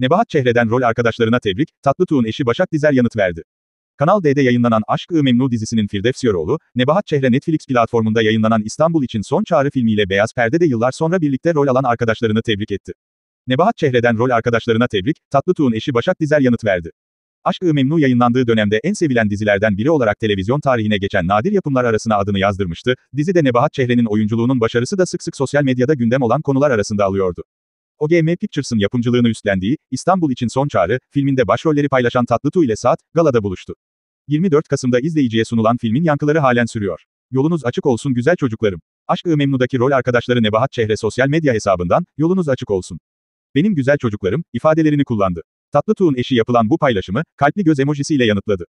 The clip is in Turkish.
Nebahat Çehre'den rol arkadaşlarına tebrik, Tatlıtuğ'un eşi Başak Dizer yanıt verdi. Kanal D'de yayınlanan Aşk-ı Memnu dizisinin Firdevs Yoroğlu, Nebahat Çehre Netflix platformunda yayınlanan İstanbul için Son Çağrı filmiyle Beyaz Perde'de yıllar sonra birlikte rol alan arkadaşlarını tebrik etti. Nebahat Çehre'den rol arkadaşlarına tebrik, Tatlıtuğ'un eşi Başak Dizer yanıt verdi. Aşk-ı Memnu yayınlandığı dönemde en sevilen dizilerden biri olarak televizyon tarihine geçen nadir yapımlar arasına adını yazdırmıştı, dizide Nebahat Çehre'nin oyunculuğunun başarısı da sık sık sosyal medyada gündem olan konular arasında alıyordu. OGM Pictures'ın yapımcılığını üstlendiği, İstanbul için Son Çağrı, filminde başrolleri paylaşan Tatlıtuğ ile Saat, galada buluştu. 24 Kasım'da izleyiciye sunulan filmin yankıları halen sürüyor. Yolunuz açık olsun güzel çocuklarım. Aşk-ı Memnu'daki rol arkadaşları Nebahat Çehre sosyal medya hesabından, yolunuz açık olsun. Benim güzel çocuklarım, ifadelerini kullandı. Tatlıtuğ'un eşi yapılan bu paylaşımı, kalpli göz emojisiyle yanıtladı.